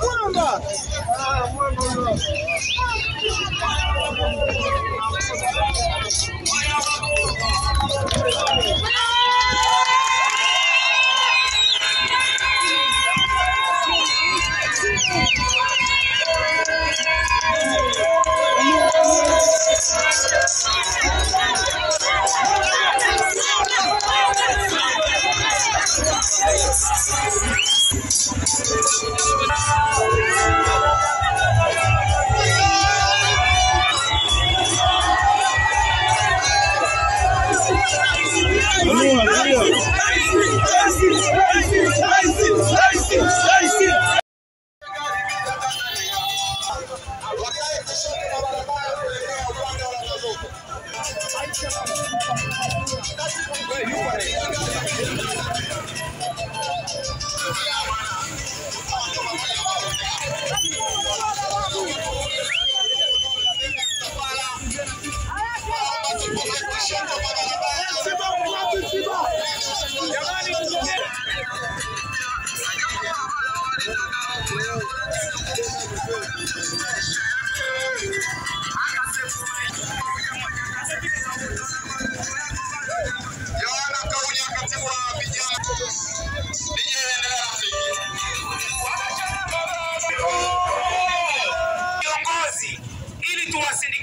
Mwanga! Ah, mwanga! Come on, come on. uma síndica